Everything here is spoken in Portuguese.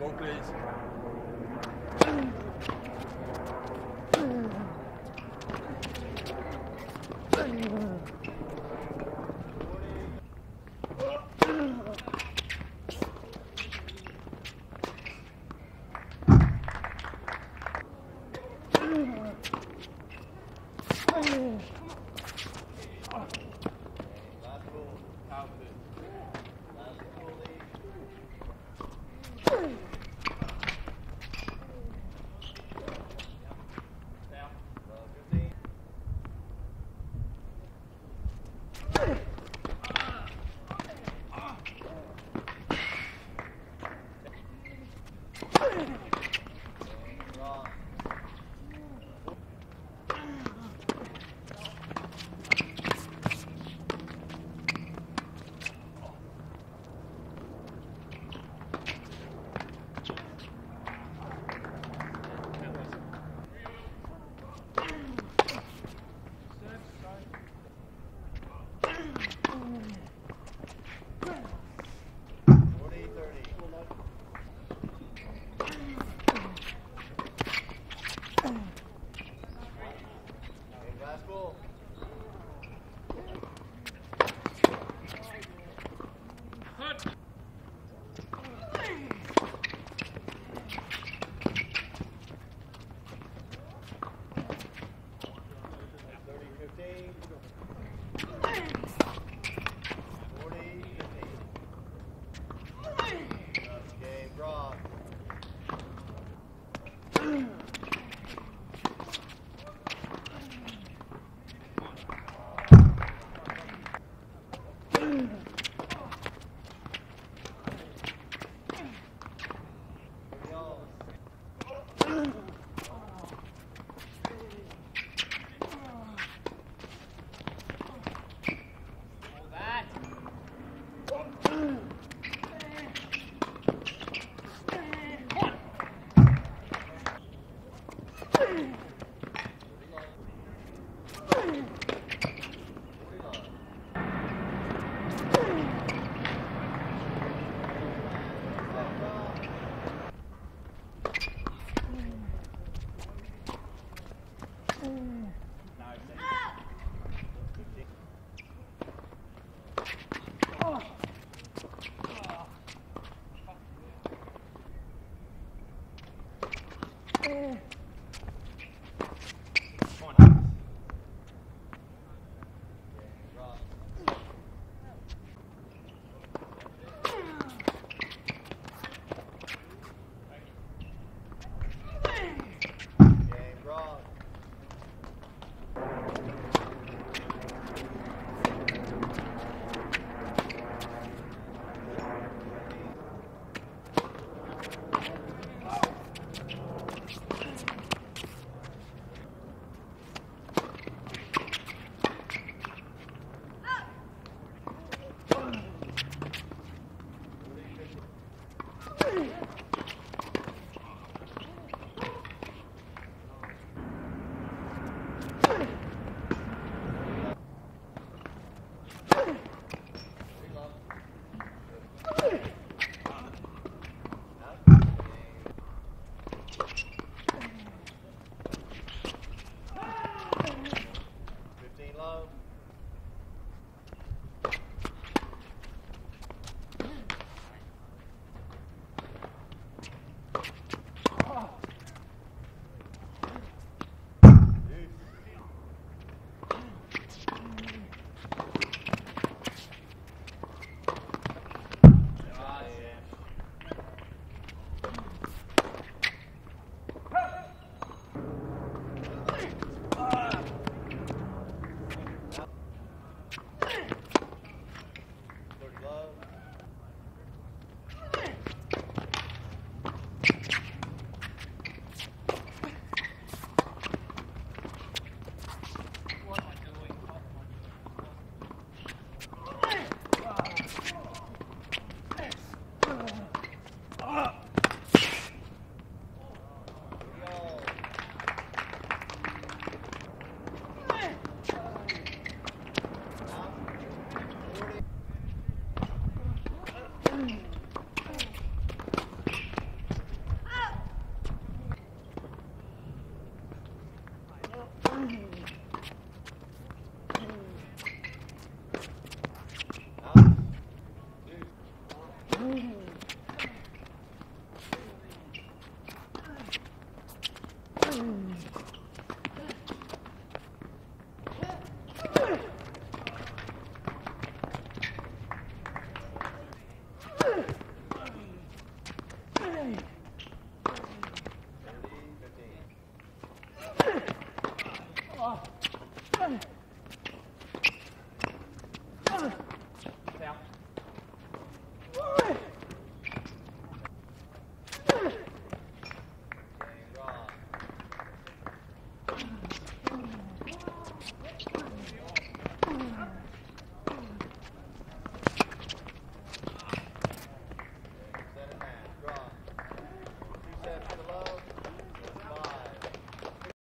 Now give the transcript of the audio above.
Go please.